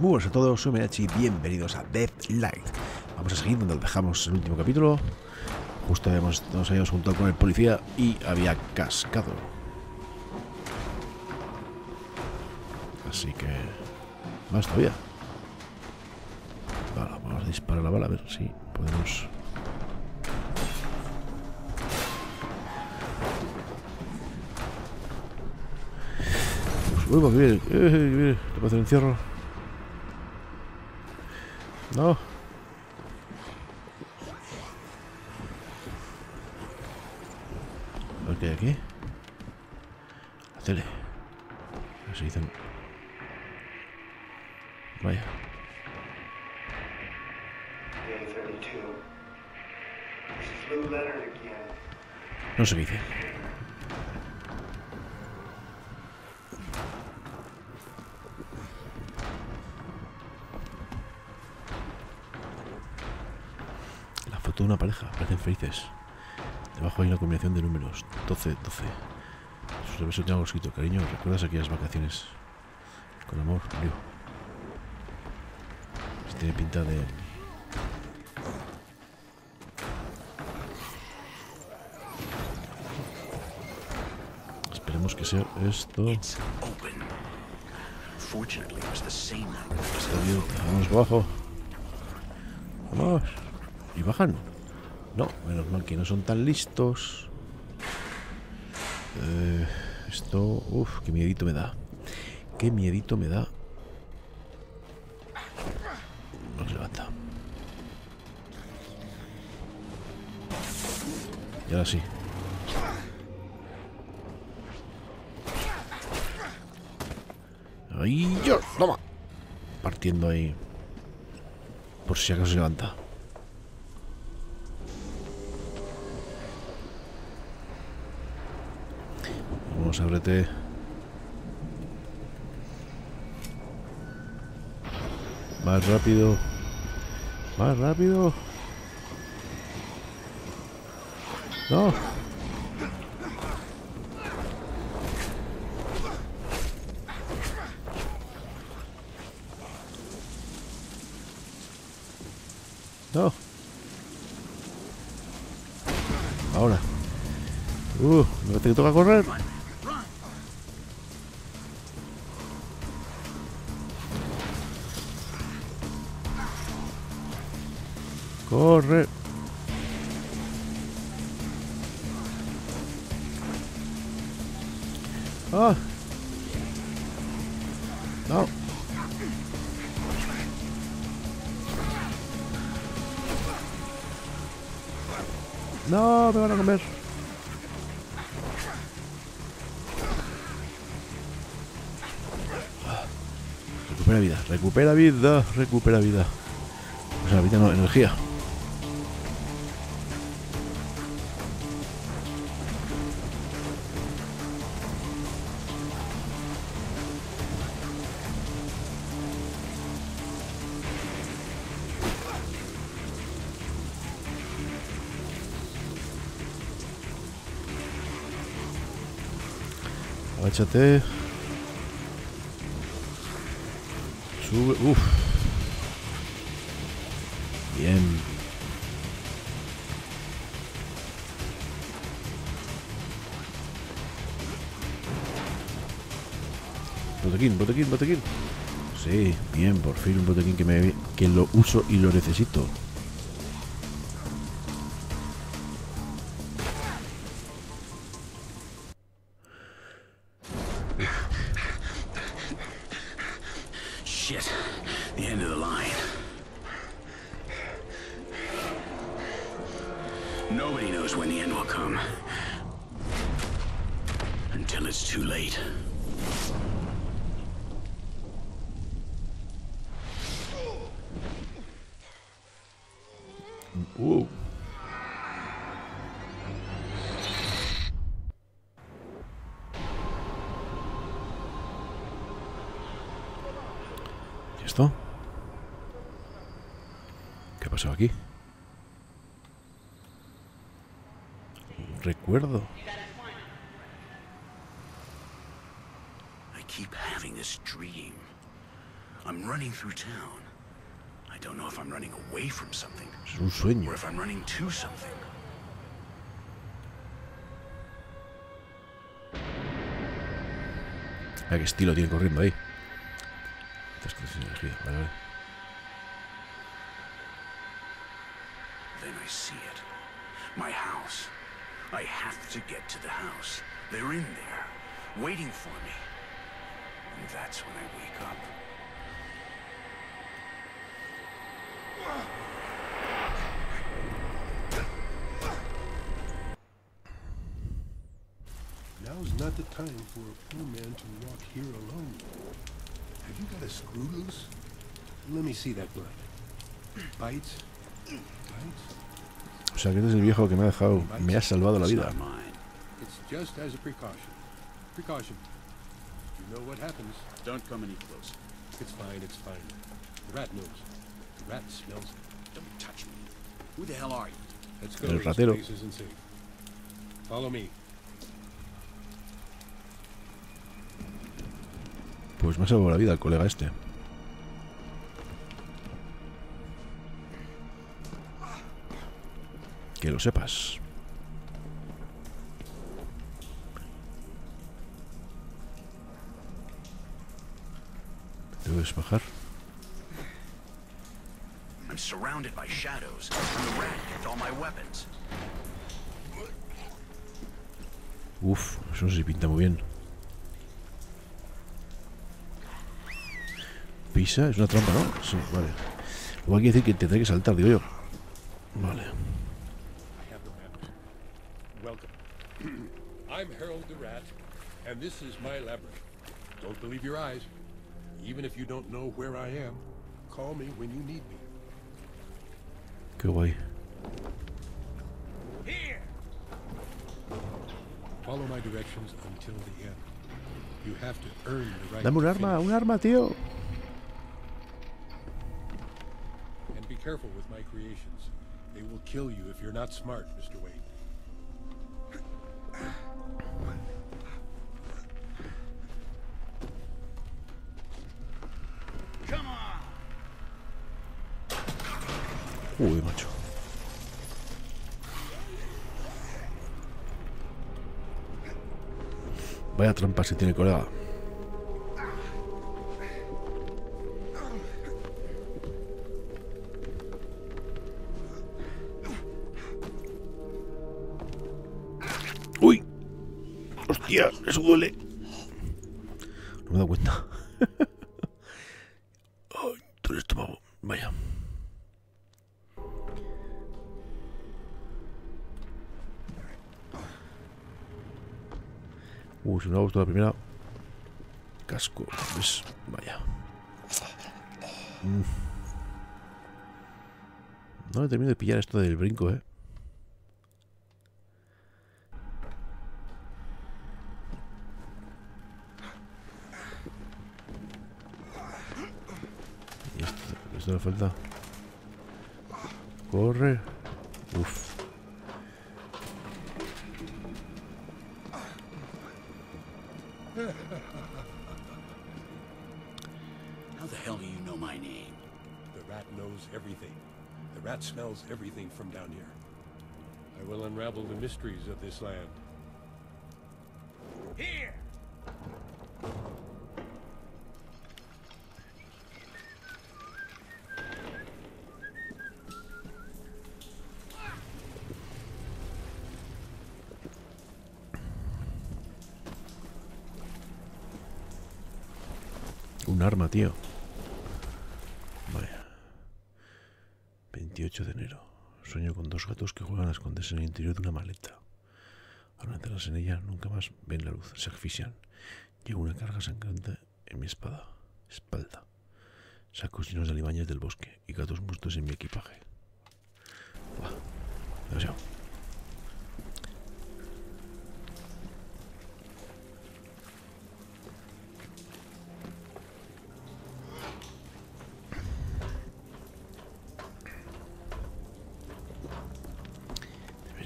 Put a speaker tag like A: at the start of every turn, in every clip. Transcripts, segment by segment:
A: Muy buenas a todos, soy Menachi y bienvenidos a Death Light. Vamos a seguir donde dejamos el último capítulo. Justo habíamos, nos habíamos juntado con el policía y había cascado. Así que... Más todavía. Vale, vamos a disparar la bala a ver si podemos... Uy, que viene, que viene, le puedo hacer encierro. No. A ver qué hay aquí. La tele. Así dicen. Vaya.
B: Day 32. This is Lou Leonard again.
A: No sé qué dice. Una pareja, parecen felices. Debajo hay una combinación de números. 12, 12. Sus besos ya escrito. Cariño, ¿recuerdas aquellas vacaciones? Con amor, Leo. Pues tiene pinta de... Esperemos que sea esto. Está abierta. Vamos abajo. Vamos. ¿Y bajan? No, menos mal que no son tan listos. Eh, esto... Uf, qué miedito me da. Qué miedito me da. No se levanta. Y ahora sí. Ahí yo, toma. Partiendo ahí. Por si acaso se levanta. Vamos, ábrete. Más rápido. Más rápido. No. No. Ahora. Uh, me parece que toca correr. Corre. Ah. No. No, me van a comer. Recupera vida, recupera vida, recupera vida. O sea, vida no, energía. Agáchate. Sube. Uf. Bien. Botequín, botequín, botequín. Sí, bien, por fin un botequín que, me, que lo uso y lo necesito. Esto? ¿Qué pasó aquí? Recuerdo.
C: I keep having this dream. I'm running through town. I don't know if I'm running away from something
A: Es un sueño.
C: or if I'm running to something.
A: Mira qué estilo tiene corriendo ahí. Estas cosas sin energía. Vale, vale.
C: Then I see it. My house. I have to get to the house. They're in there, waiting for me. And that's when I wake up.
D: Now's not the time for a poor man to walk here alone. Have you got a screw loose? Let me see that blood. Bites? Bites?
A: O sea que este es el viejo que me ha dejado. Me ha salvado la
C: It's
A: vida.
D: It's just as a precaution. Precaution. You know what happens.
C: Don't come any closer.
D: It's fine, it's fine. The rat knows. The rat smells it.
C: Don't touch me. Who the hell are you?
D: Let's go.
A: El ratero.
D: Follow me.
A: Pues me ha salvado la vida el colega este. Que lo sepas. Debes bajar.
C: I'm surrounded by shadows, and the rat picked all my weapons.
A: Uf, eso sí pinta muy bien. Pisa, es una trampa, ¿no? Sí, vale. Hay que decir que tendré que saltar, digo yo. Vale.
D: I'm Harold the Rat, and this is my labyrinth. Don't believe your eyes. Even if you don't know where I am, call me when you need me.
A: Qué guay.
D: Follow my directions until the end. You have to earn the right
A: Dame un arma, un arma, tío.
D: Be careful with my creations. They will kill you if you're not smart, Mr. Wayne.
C: Come on!
A: Uy, macho. Vaya trampa si tiene colega. Eso duele. No me he dado cuenta. Ay, todo el estómago. Vaya. Uh, si no me ha gustado la primera. Casco. ¿Ves? Vaya. Mm. No le termino de pillar esto del brinco, eh. Esto, esto le falta. Corre. Uf.
C: How the hell do you know my name?
D: The rat knows everything. The rat smells everything from down here. I will unravel the mysteries of this land.
C: Here!
A: Tío. Vaya. 28 de enero. Sueño con dos gatos que juegan a esconderse en el interior de una maleta. Al meterlas en ella, nunca más ven la luz. Se asfixian. Llevo una carga sangrante en mi espada. Espalda. Sacos llenos de alimañas del bosque y gatos muertos en mi equipaje. Demasiado.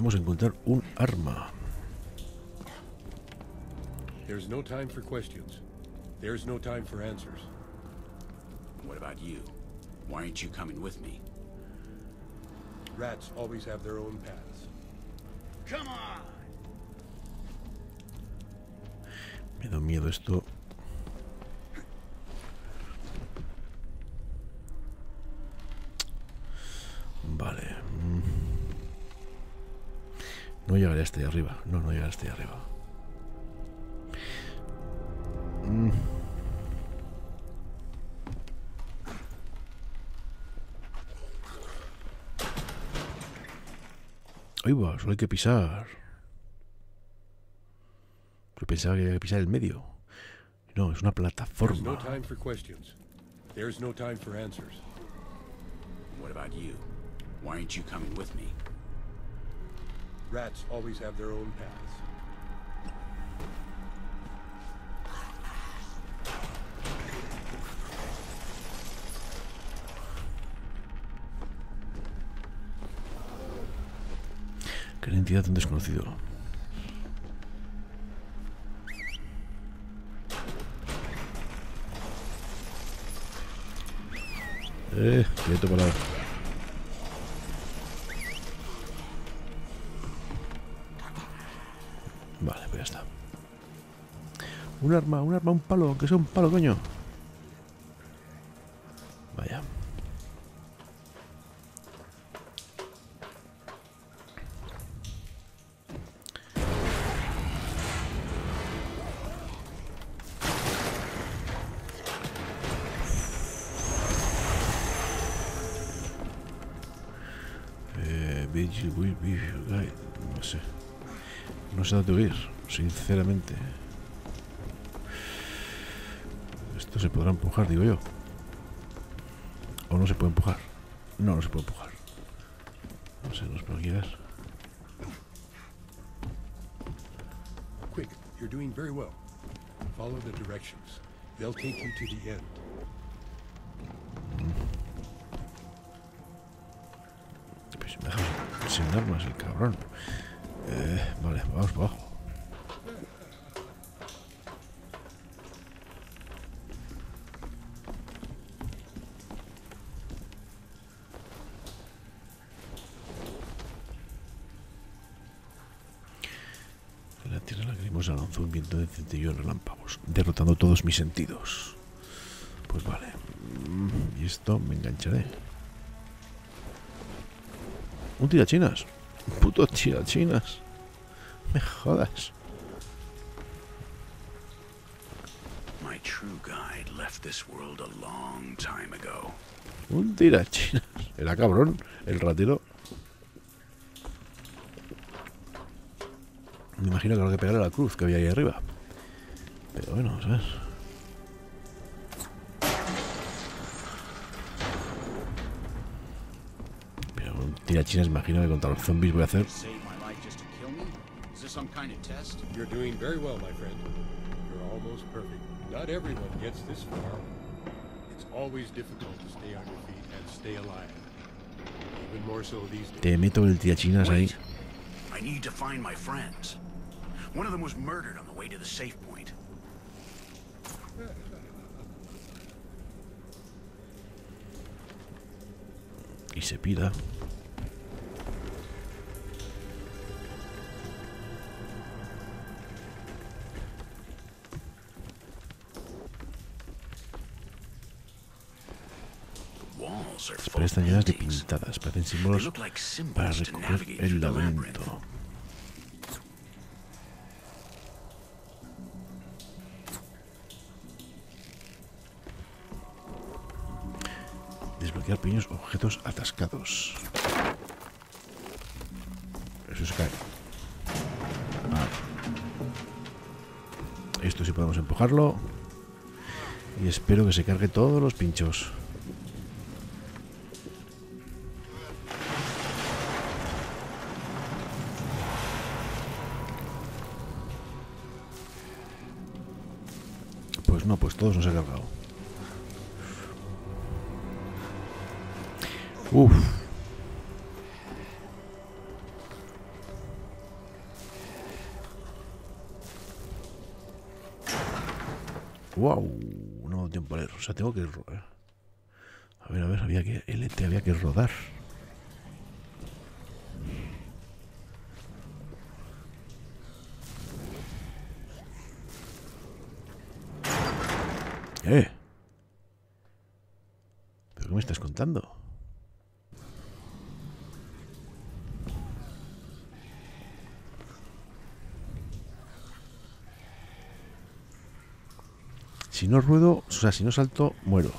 A: Deberíamos encontrar un arma.
D: There's no time for questions. There's no time for answers.
C: about you? Why aren't you coming with me?
D: Rats always have their own paths.
C: Come on!
A: Me da miedo esto. No llegaré hasta ahí arriba. No, no llegaré hasta ahí arriba. Mm. Ahí va, solo hay que pisar. Yo pensaba que había que pisar el medio. No, es una plataforma.
D: time for questions. There's no time for answers.
C: What about you? Why aren't you coming with me?
D: Rats always have their own paths.
A: Qué identidad de un desconocido. Eh, quieto para. Un arma, un arma, un palo, aunque sea un palo, coño. Vaya. Eh. No sé. No sé dónde ir, sinceramente. Esto se podrá empujar, digo yo. O no se puede empujar. No, no se puede empujar. No sé, no es por aquí ver.
D: Quick, you're doing very well. Follow the directions. They'll take you to the end.
A: Pues me sin armas el cabrón. Eh, vale, vamos para abajo. La lacrimosa lanzó un viento de centellón relámpagos, derrotando todos mis sentidos. Pues vale. Y esto me engancharé. Un tirachinas. Un puto tirachinas. Me jodas.
C: My true guide left this world a long time ago.
A: Un tirachinas. Era cabrón. El ratero. Me imagino que lo que pegar a la cruz que había ahí arriba. Pero bueno, ¿sabes? Pero tirachinas, imagino que contra los zombies voy a hacer.
C: Save my life just to kill me? Is this some kind of test?
D: You're doing very well, my friend. You're almost perfect. Not everyone gets this far. It's always difficult to stay on your feet and stay alive. Even more so these days.
A: Te meto el tirachinas ahí.
C: Wait. I need to find my friends. One of them was murdered on the way to the safe point.
A: Y se pira.
C: The walls are
A: Las paredes están llenas de pintadas. Parecen símbolos para recorrer el laberinto. Objetos atascados. Eso se cae. Ah. Esto sí podemos empujarlo. Y espero que se cargue todos los pinchos. Pues no, pues todos nos ha cargado. Uf. Wow, no me tiempo a leer. O sea, tengo que... ro- eh. A ver, a ver, había que. LT había que rodar. ¡Eh! ¿Pero qué me estás contando? Si no ruedo, o sea, si no salto, muero.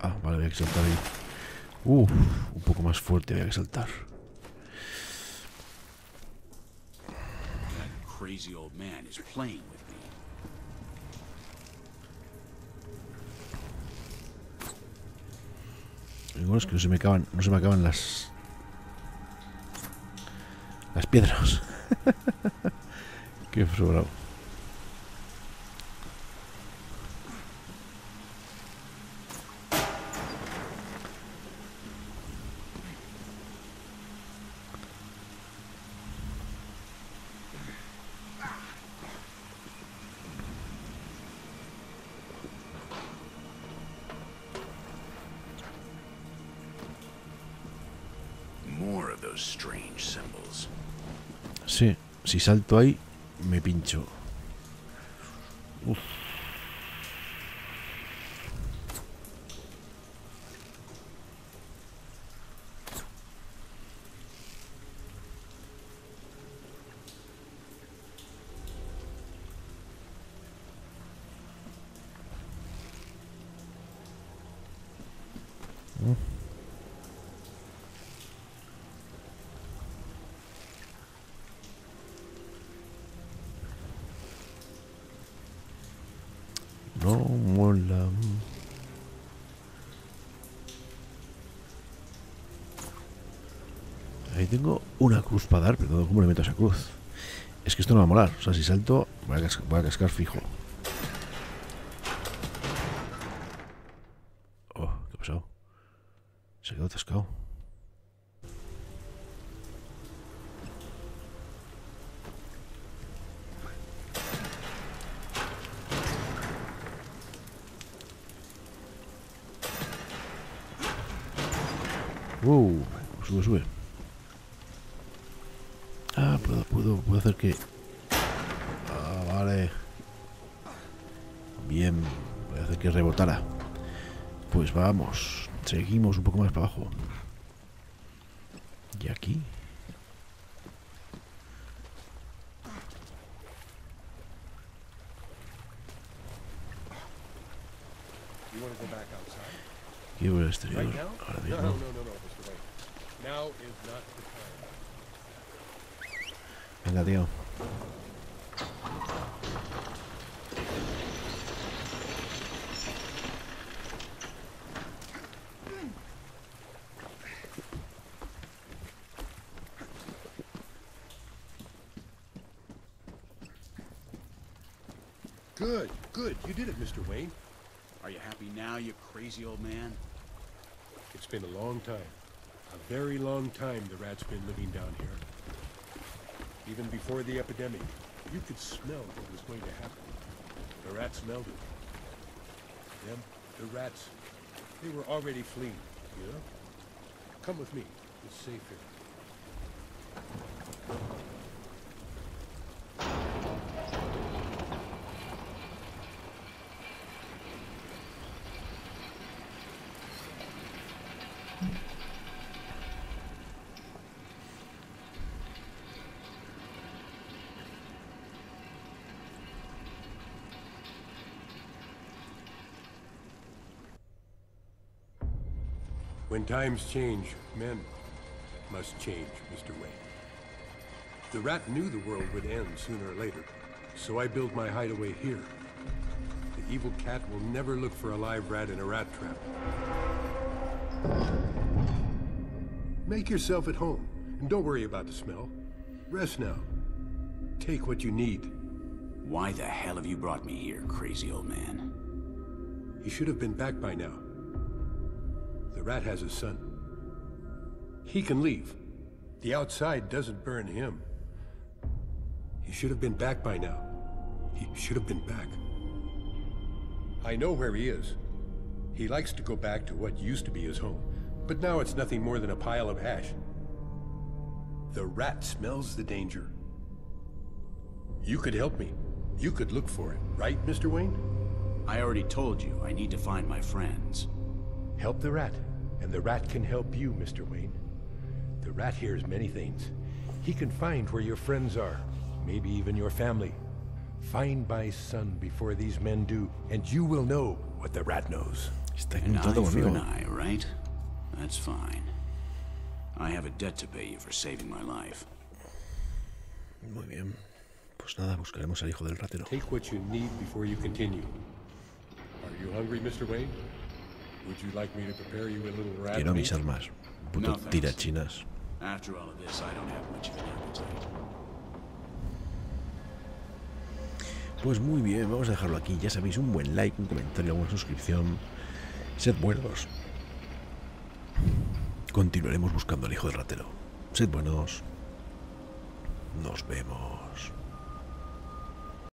A: Ah, vale, había que saltar ahí. Uf, un poco más fuerte había que saltar. Lo bueno es que no se me acaban, no se me acaban las las piedras. Qué
C: symbols.
A: Sí, si salto ahí, me pincho. Uf. No Ahí tengo una cruz para dar, pero ¿cómo le meto esa cruz? Es que esto no va a molar. O sea, si salto, voy a, cas- voy a cascar fijo. Oh, ¿qué ha pasado? Se ha quedado atascado. Sube, sube. Ah, puedo, puedo, puedo hacer que. Ah, vale. Bien, voy a hacer que rebotara. Pues vamos, seguimos un poco más para abajo. ¿Y aquí? Quiero el exterior. Ahora mismo.
D: Now is not the time.
A: Venga, tío.
D: Good, good. You did it, Mr. Wayne.
C: Are you happy now, you crazy old man?
D: It's been a long time. A very long time the rat's been living down here. Even before the epidemic, you could smell what was going to happen. The rats smelled it. Them, the rats, they were already fleeing, you know? Come with me. It's safe here. When times change, men must change, Mr. Wayne. The rat knew the world would end sooner or later, so I built my hideaway here. The evil cat will never look for a live rat in a rat trap. Make yourself at home, and don't worry about the smell. Rest now. Take what you need.
C: Why the hell have you brought me here, crazy old man?
D: He should have been back by now. Rat has a son. He can leave. The outside doesn't burn him. He should have been back by now. He should have been back. I know where he is. He likes to go back to what used to be his home, but now it's nothing more than a pile of hash. The rat smells the danger. You could help me. You could look for it, right, Mr. Wayne?
C: I already told you I need to find my friends.
D: Help the rat, and the rat can help you, Mr. Wayne. The rat hears many things. He can find where your friends are, maybe even your family. Find my son before these men do, and you will know what the rat knows.
A: Está
C: An eye
A: encontrado
C: for an eye, right? That's fine. I have a debt to pay you for saving my life.
A: Muy bien. Pues nada, buscaremos al hijo del ratero.
D: Take what you need before you continue. Are you hungry, Mr. Wayne?
A: Quiero mis armas. Puto
C: an appetite.
A: Pues muy bien, vamos a dejarlo aquí. Ya sabéis, un buen like, un comentario, una suscripción. Sed buenos. Continuaremos buscando al hijo del ratero. Sed buenos. Nos vemos.